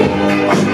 Música